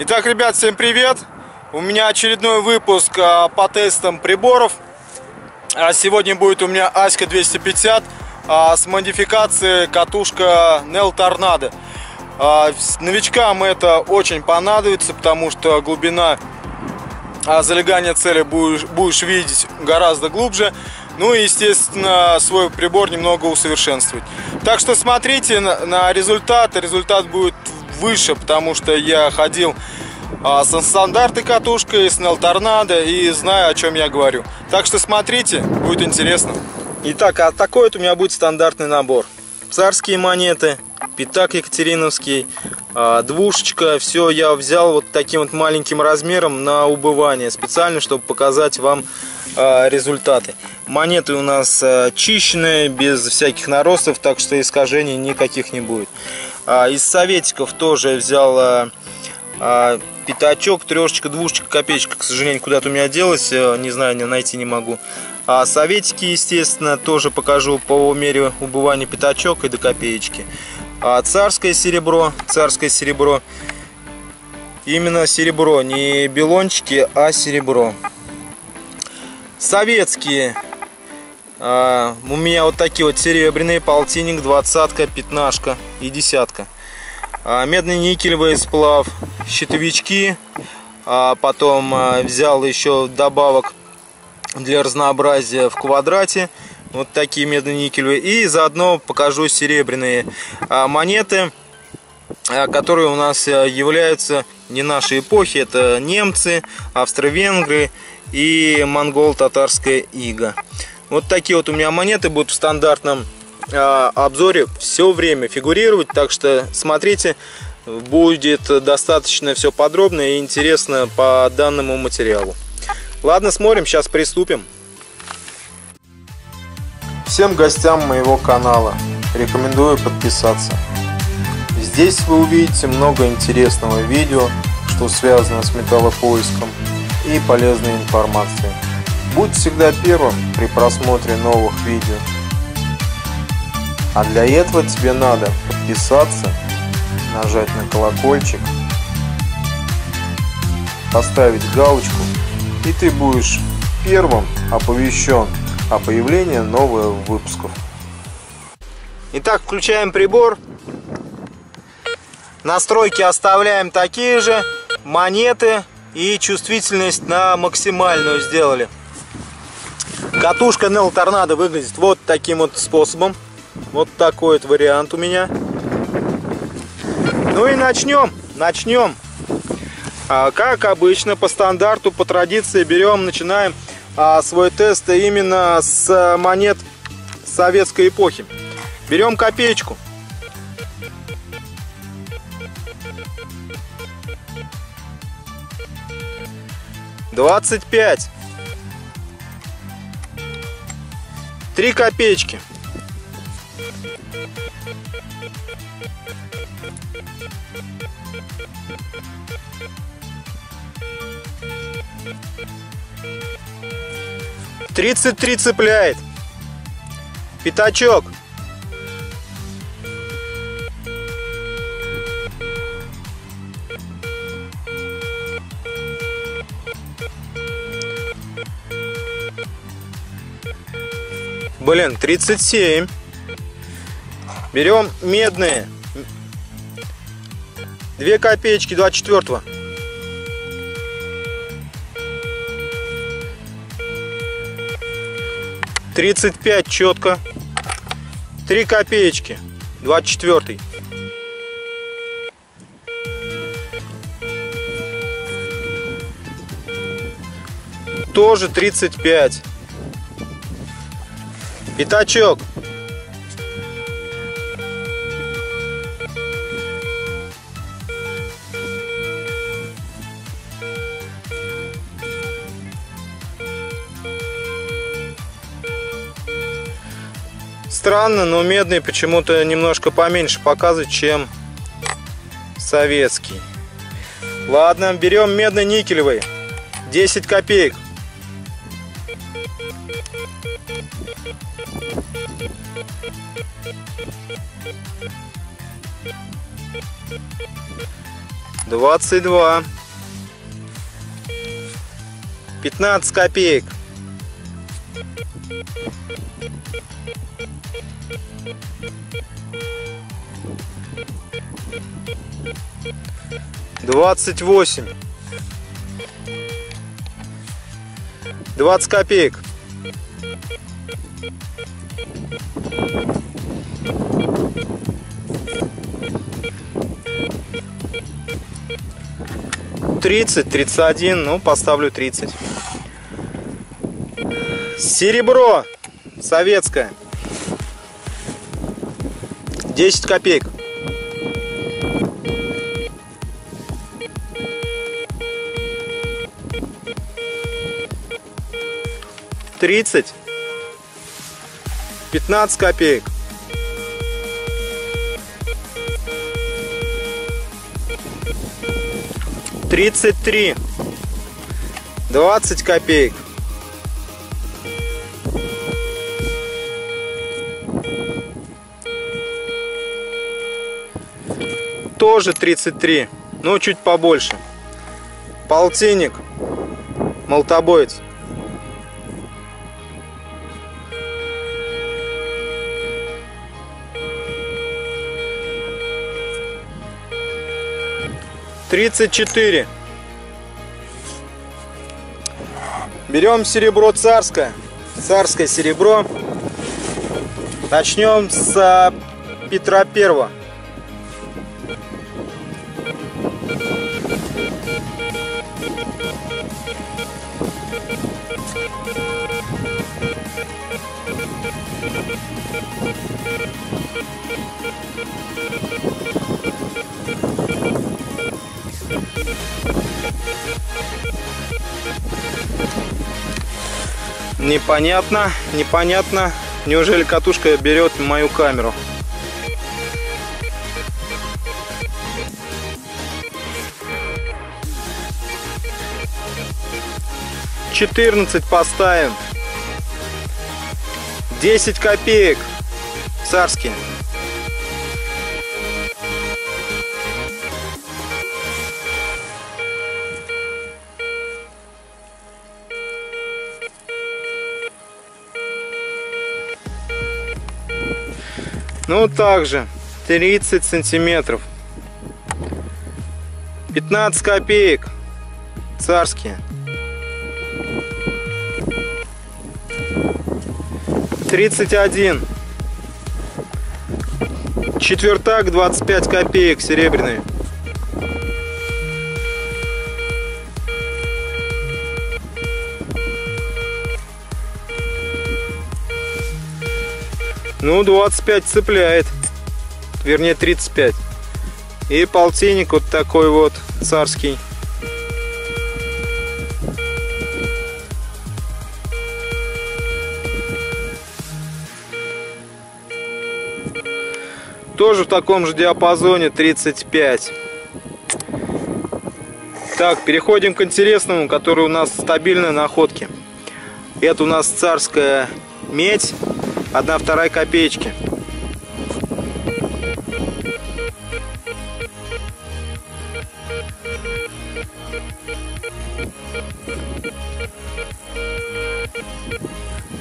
Итак, ребят, всем привет! У меня очередной выпуск а, по тестам приборов. А, сегодня будет у меня Аська 250 а, с модификацией катушка Nel. А, новичкам это очень понадобится, потому что глубина залегания цели будешь, будешь видеть гораздо глубже. Ну и, естественно, свой прибор немного усовершенствовать. Так что смотрите на результат. Результат будет выше, потому что я ходил а, со стандартной катушкой, с Nel Tornado и знаю, о чем я говорю. Так что смотрите, будет интересно. Итак, а такой вот у меня будет стандартный набор. Царские монеты, пятак екатериновский, а, двушечка. Все я взял вот таким вот маленьким размером на убывание, специально, чтобы показать вам а, результаты. Монеты у нас а, чищенные, без всяких наростов, так что искажений никаких не будет. Из советиков тоже взял пятачок, трешечка, двушечка, копеечка, к сожалению, куда-то у меня делась, э, не знаю, найти не могу. А советики, естественно, тоже покажу по мере убывания пятачок и до копеечки. А царское серебро, царское серебро, именно серебро, не белончики, а серебро. Советские, а, у меня вот такие вот серебряные, полтинник, двадцатка, пятнашка и десятка. А, медный никелевый сплав, щитовички, а потом а, взял еще добавок для разнообразия в квадрате. Вот такие медно-никелевые. И заодно покажу серебряные монеты, которые у нас являются не нашей эпохи. Это немцы, австро-венгры и монгол-татарская ига. Вот такие вот у меня монеты будут в стандартном обзоре все время фигурировать. Так что смотрите, будет достаточно все подробно и интересно по данному материалу. Ладно, смотрим, сейчас приступим. Всем гостям моего канала рекомендую подписаться. Здесь вы увидите много интересного видео, что связано с металлопоиском и полезной информацией. Будь всегда первым при просмотре новых видео. А для этого тебе надо подписаться, нажать на колокольчик, поставить галочку и ты будешь первым оповещен о появлении новых выпусков. Итак, включаем прибор. Настройки оставляем такие же. Монеты и чувствительность на максимальную сделали. Катушка Nel Tornado выглядит вот таким вот способом. Вот такой вот вариант у меня. Ну и начнем. Начнем. А, как обычно, по стандарту, по традиции берем, начинаем а, свой тест именно с монет советской эпохи. Берем копеечку. Двадцать пять. Три копеечки. 33 цепляет. Пятачок. Блин, 37. Берем медные. Две копеечки 24 -го. 35 четко. 3 копеечки. 24. Тоже 35. Пятачок. Странно, но медный почему-то немножко поменьше показывает, чем советский. Ладно, берем медно-никелевый. 10 копеек. Двадцать два, пятнадцать копеек. Двадцать восемь. Двадцать копеек. Тридцать, тридцать один, ну поставлю тридцать. Серебро советское. Десять копеек. Тридцать. Пятнадцать копеек. Тридцать три. Двадцать копеек. Тоже 33, ну чуть побольше. Полтинник, молотобоец. Тридцать четыре. Берем серебро царское. Царское серебро. Начнем с Петра Первого. Непонятно, непонятно. Неужели катушка берет мою камеру? Четырнадцать поставим. Десять копеек. Царские. Ну, также 30 сантиметров. 15 копеек. Царские. 31. Четвертак 25 копеек серебряный. Ну, 25 цепляет. Вернее, 35. И полтинник вот такой вот царский. Тоже в таком же диапазоне 35. Так, переходим к интересному, который у нас стабильные находки. Это у нас царская медь одна вторая копеечки.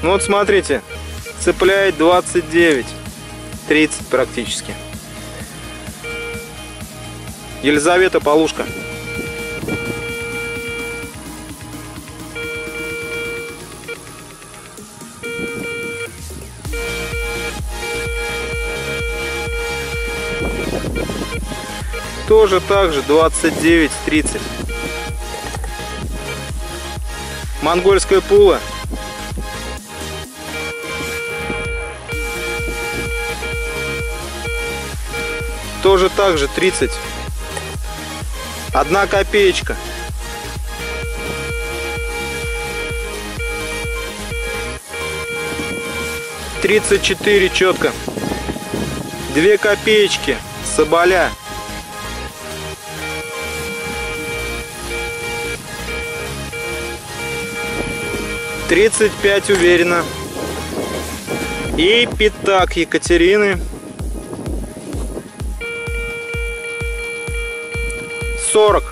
Ну вот смотрите, цепляет 29, 30 практически. Елизавета Полушка. Тоже так же 29-30. Монгольская пула. Тоже так же 30. Одна копеечка. Тридцать четыре четко. Две копеечки. Соболя. 35 уверенно. И пятак Екатерины. 40.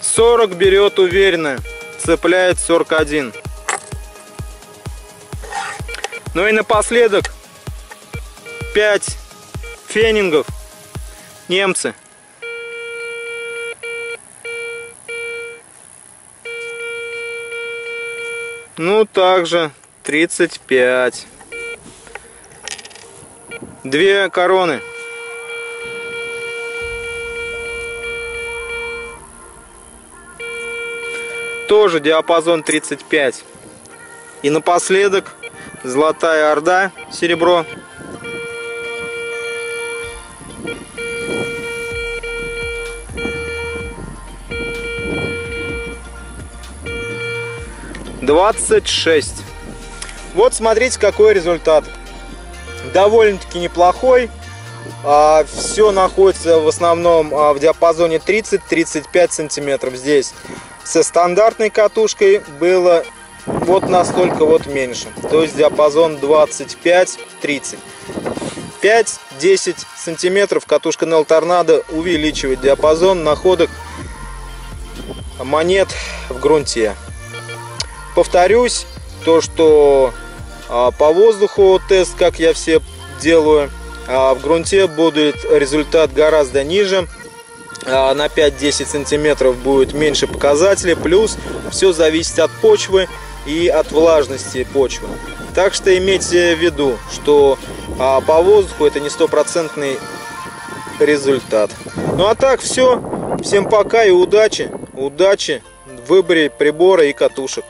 Сорок берет уверенно, цепляет 41. Ну и напоследок 5 фенингов немцы. Ну, также 35. Две короны. Тоже диапазон 35. И напоследок Золотая Орда, серебро. Двадцать шесть. Вот смотрите, какой результат. Довольно-таки неплохой. А, все находится в основном а, в диапазоне 30-35 сантиметров здесь. Со стандартной катушкой было вот настолько вот меньше. То есть диапазон 25-30. 5-10 сантиметров катушка Nel Tornado увеличивает диапазон находок монет в грунте. Повторюсь, то что а, по воздуху тест, как я все делаю, а в грунте будет результат гораздо ниже. А на 5-10 сантиметров будет меньше показателей. Плюс все зависит от почвы и от влажности почвы. Так что имейте в виду, что по воздуху это не стопроцентный результат. Ну а так все. Всем пока и удачи. Удачи в выборе прибора и катушек.